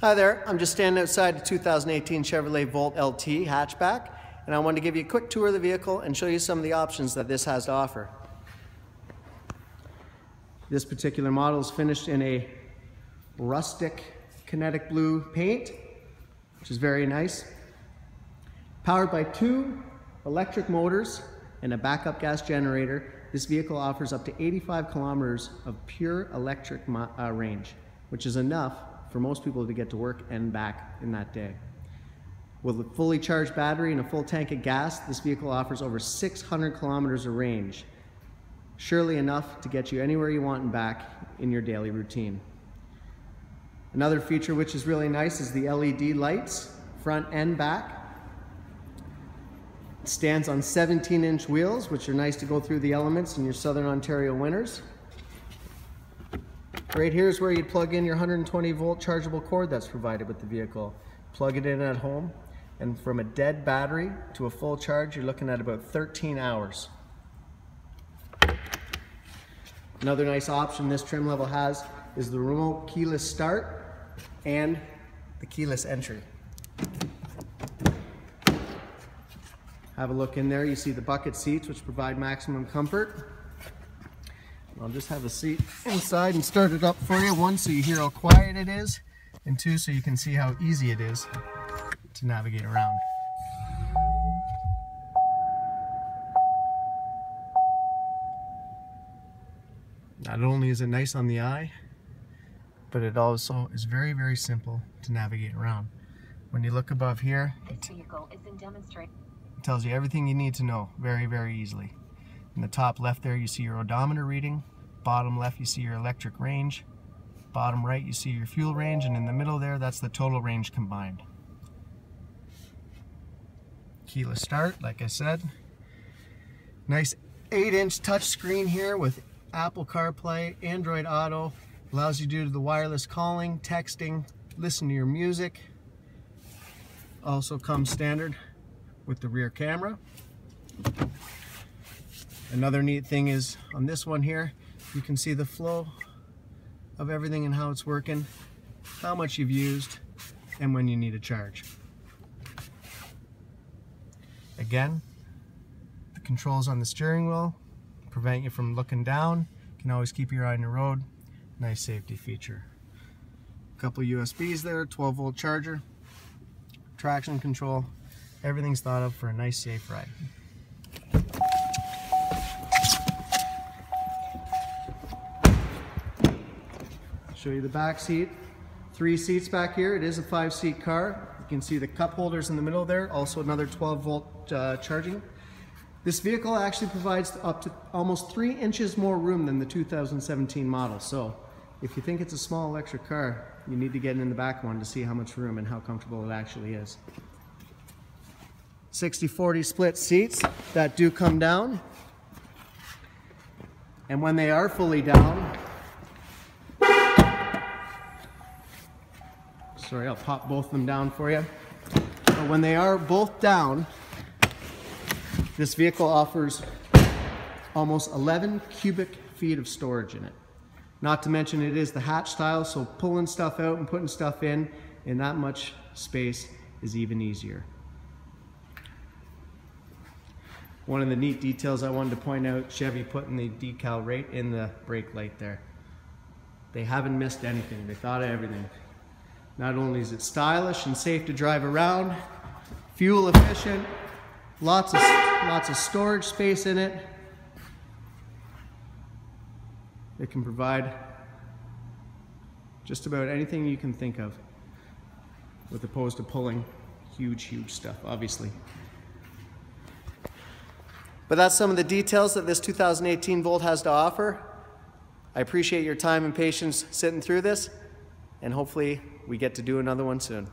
Hi there, I'm just standing outside the 2018 Chevrolet Volt LT hatchback and I wanted to give you a quick tour of the vehicle and show you some of the options that this has to offer. This particular model is finished in a rustic kinetic blue paint, which is very nice. Powered by two electric motors and a backup gas generator, this vehicle offers up to 85 kilometers of pure electric uh, range, which is enough for most people to get to work and back in that day. With a fully charged battery and a full tank of gas, this vehicle offers over 600 kilometers of range, surely enough to get you anywhere you want and back in your daily routine. Another feature which is really nice is the LED lights, front and back. It stands on 17 inch wheels, which are nice to go through the elements in your Southern Ontario winters. Right here is where you plug in your 120 volt chargeable cord that's provided with the vehicle. Plug it in at home and from a dead battery to a full charge, you're looking at about 13 hours. Another nice option this trim level has is the remote keyless start and the keyless entry. Have a look in there, you see the bucket seats which provide maximum comfort. I'll just have a seat inside and start it up for you. One, so you hear how quiet it is, and two, so you can see how easy it is to navigate around. Not only is it nice on the eye, but it also is very, very simple to navigate around. When you look above here, it tells you everything you need to know very, very easily. In the top left there, you see your odometer reading. Bottom left, you see your electric range. Bottom right, you see your fuel range. And in the middle there, that's the total range combined keyless start, like I said. Nice 8-inch touchscreen here with Apple CarPlay, Android Auto. Allows you to do the wireless calling, texting, listen to your music. Also comes standard with the rear camera. Another neat thing is on this one here, you can see the flow of everything and how it's working, how much you've used, and when you need a charge. Again, the controls on the steering wheel prevent you from looking down. You can always keep your eye on the road. Nice safety feature. A couple USBs there, 12 volt charger, traction control. Everything's thought of for a nice safe ride. Show you the back seat. Three seats back here. It is a five seat car. You can see the cup holders in the middle there. Also another 12 volt uh, charging. This vehicle actually provides up to almost three inches more room than the 2017 model. So if you think it's a small electric car, you need to get in the back one to see how much room and how comfortable it actually is. 60-40 split seats that do come down. And when they are fully down, sorry, I'll pop both of them down for you. When they are both down, this vehicle offers almost 11 cubic feet of storage in it. Not to mention it is the hatch style, so pulling stuff out and putting stuff in in that much space is even easier. One of the neat details I wanted to point out, Chevy putting the decal right in the brake light there. They haven't missed anything. They thought of everything. Not only is it stylish and safe to drive around, fuel efficient, Lots of, lots of storage space in it. It can provide just about anything you can think of with opposed to pulling huge, huge stuff, obviously. But that's some of the details that this 2018 Volt has to offer. I appreciate your time and patience sitting through this, and hopefully we get to do another one soon.